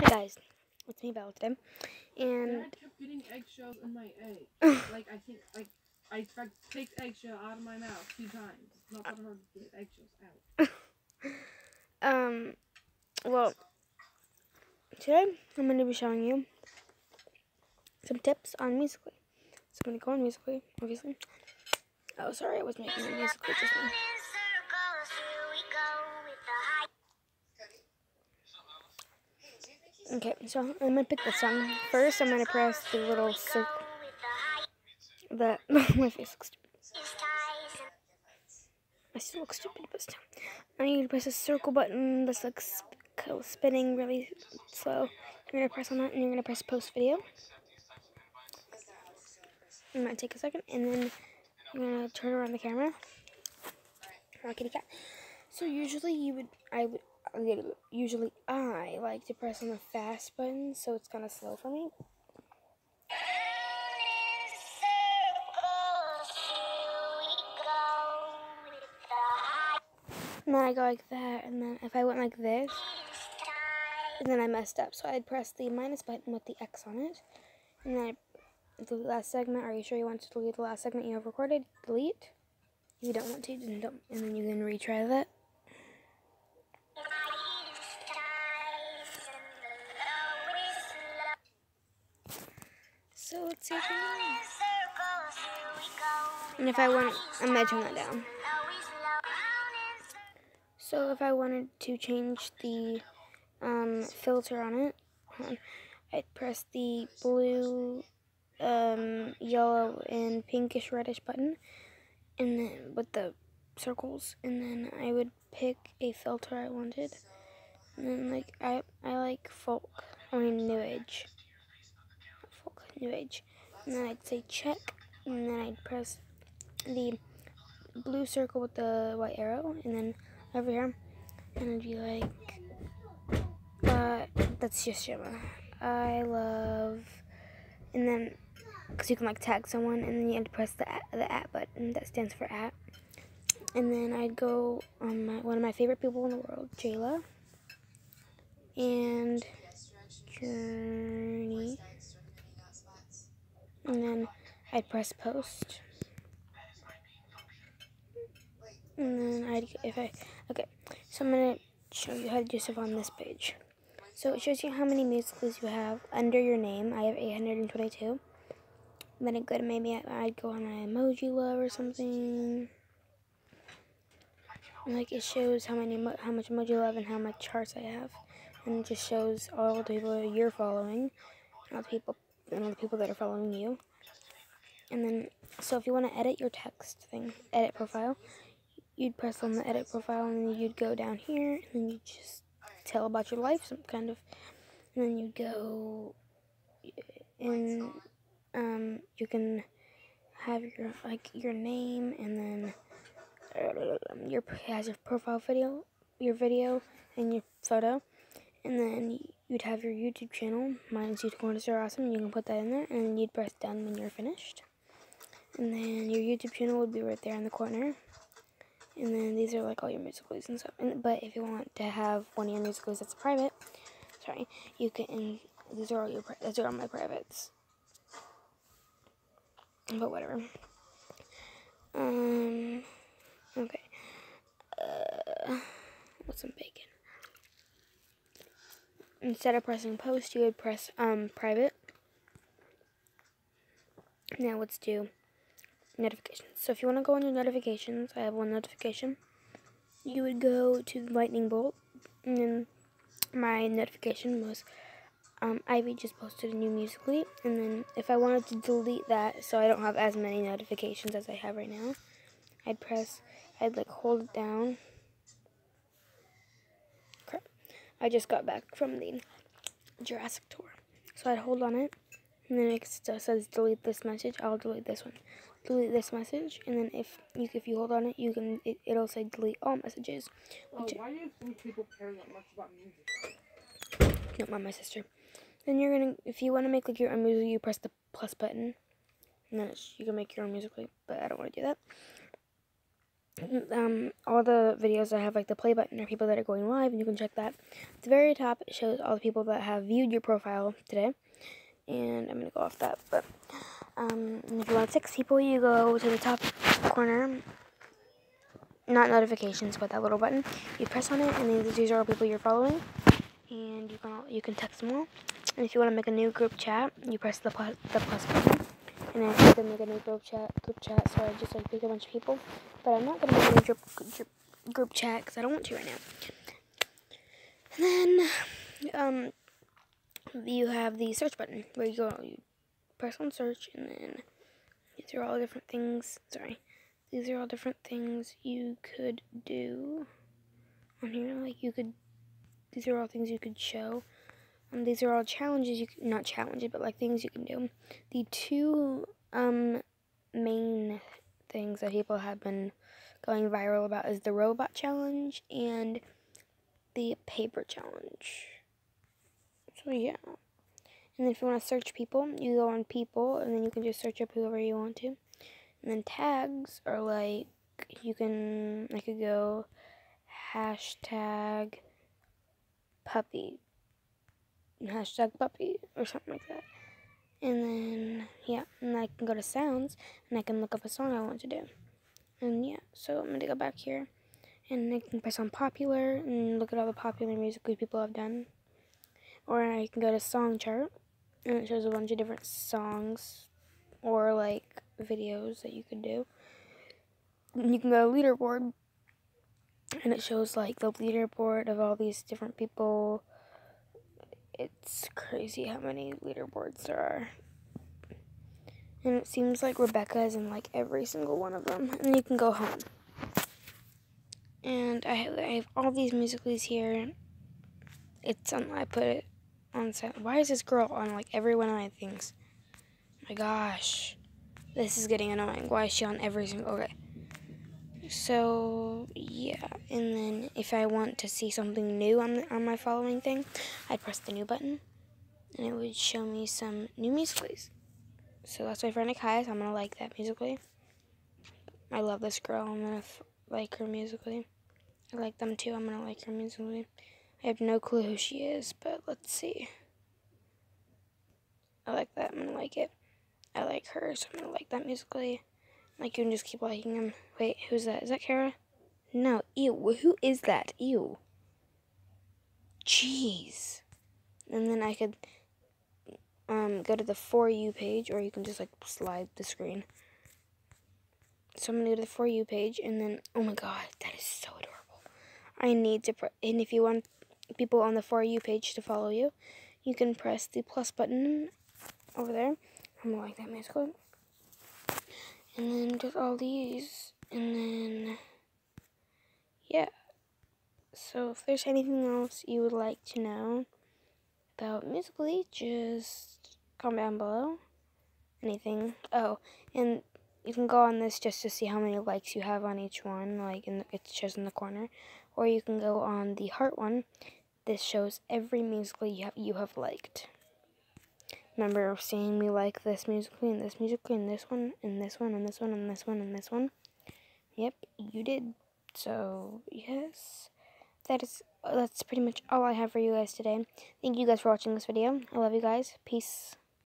Hey guys, it's me Bella today, and Dad kept getting eggshells in my egg. like I think like I tried to take eggshell out of my mouth two times. It's not that hard to get eggshells out. um, well, today I'm going to be showing you some tips on Musical.ly. So I'm going to go on Musical.ly, obviously. Oh, sorry, I was making a Musically just now. Okay, so I'm gonna pick the song. First, I'm gonna press the little circle. That my face looks stupid. I still look stupid, but still. I need to press a circle button like sp spinning really slow. You're gonna press on that, and you're gonna press post video. It might take a second, and then you're gonna turn around the camera. Kitty cat. So usually you would, I would usually I like to press on the fast button, so it's kind of slow for me. And then I go like that, and then if I went like this, and then I messed up. So I'd press the minus button with the X on it, and then I, the last segment, are you sure you want to delete the last segment you have recorded? Delete. You don't want to, then don't, and then you can retry that. So let's see if And if I want, I'm turn that down. So if I wanted to change the um, filter on it, I'd press the blue, um, yellow, and pinkish reddish button, and then with the circles, and then I would pick a filter I wanted. And then like I I like folk, I mean new age new age. And then I'd say check, and then I'd press the blue circle with the white arrow, and then over here, and I'd be like, uh, that's just Gemma. I love, and then, because you can like tag someone, and then you have to press the at, the at button that stands for at. And then I'd go on my, one of my favorite people in the world, Jayla, and Journey and then I'd press post. And then I'd, if I, okay, so I'm going to show you how to do stuff on this page. So it shows you how many musicals you have under your name. I have 822. Then I'd maybe, I'd go on my emoji love or something. Like it shows how many, how much emoji love and how much hearts I have. And it just shows all the people you're following, all the people and all the people that are following you. And then, so if you want to edit your text thing, edit profile, you'd press on the edit profile and then you'd go down here and then you just tell about your life, some kind of, and then you'd go and um, you can have your like your name and then your has your profile video, your video and your photo, and then you'd have your YouTube channel. Mine's YouTube Corners are awesome. You can put that in there, and you'd press done when you're finished. And then your YouTube channel would be right there in the corner. And then these are like all your musicals and stuff. And, but if you want to have one of your musicals that's private, sorry, you can. These are all your. These are all my privates. But whatever. Um. Okay. Uh, what's some bacon? Instead of pressing post, you would press um, private. Now let's do notifications. So if you want to go on your notifications, I have one notification. You would go to lightning bolt, and then my notification was um, Ivy just posted a new Musically, and then if I wanted to delete that, so I don't have as many notifications as I have right now, I'd press, I'd like hold it down, I just got back from the Jurassic tour. So I'd hold on it, and then it says delete this message. I'll delete this one. Delete this message, and then if you if you hold on it, you can it, will say delete all messages. Oh, why do you think people care that much about music? No, not mind my sister. Then you're gonna if you want to make like your own music, you press the plus button, and then you can make your own music. But I don't want to do that. Um, all the videos I have, like the play button, are people that are going live, and you can check that. At the very top, it shows all the people that have viewed your profile today, and I'm going to go off that, but um, if you want six people, you go to the top corner, not notifications, but that little button, you press on it, and these are all people you're following, and you can, you can text them all, and if you want to make a new group chat, you press the plus, the plus button, and then I can make a new group chat, group chat, so I just like pick a bunch of people, but I'm not going to a new group, chat, because I don't want to right now. And then, um, you have the search button, where you go, you press on search, and then these are all different things, sorry, these are all different things you could do on here, like you could, these are all things you could show, um, these are all challenges you not challenges, but like things you can do. The two um main things that people have been going viral about is the robot challenge and the paper challenge. So yeah. And then if you want to search people, you go on people and then you can just search up whoever you want to. And then tags are like you can I could go hashtag puppy hashtag puppy or something like that. And then, and go to sounds and I can look up a song I want to do. And yeah, so I'm to go back here and I can press on popular and look at all the popular music people have done. Or I can go to song chart and it shows a bunch of different songs or like videos that you could do. And you can go to leaderboard and it shows like the leaderboard of all these different people it's crazy how many leaderboards there are. And it seems like Rebecca is in like every single one of them. And you can go home. And I have, I have all these musicals here. It's on, I put it on set. Why is this girl on like every one of my things? My gosh. This is getting annoying. Why is she on every single, okay. So, yeah, and then if I want to see something new on, the, on my following thing, I'd press the new button, and it would show me some new musicals. So that's my friend Akaya, I'm going to like that musically. I love this girl, I'm going to like her musically. I like them too, I'm going to like her musically. I have no clue who she is, but let's see. I like that, I'm going to like it. I like her, so I'm going to like that musically. Like, you can just keep liking them. Wait, who's that? Is that Kara? No, ew. Who is that? Ew. Jeez. And then I could um, go to the For You page, or you can just, like, slide the screen. So I'm to go to the For You page, and then, oh my god, that is so adorable. I need to, and if you want people on the For You page to follow you, you can press the plus button over there. I'm to like that musical and then just all these, and then, yeah. So if there's anything else you would like to know about Musical.ly, just comment down below. Anything. Oh, and you can go on this just to see how many likes you have on each one, like in the, it shows in the corner. Or you can go on the heart one. This shows every musical you have, you have liked remember seeing me like this musically and this musically and this one and this one and this one and this one and this one. Yep, you did. So yes, that is that's pretty much all I have for you guys today. Thank you guys for watching this video. I love you guys. Peace.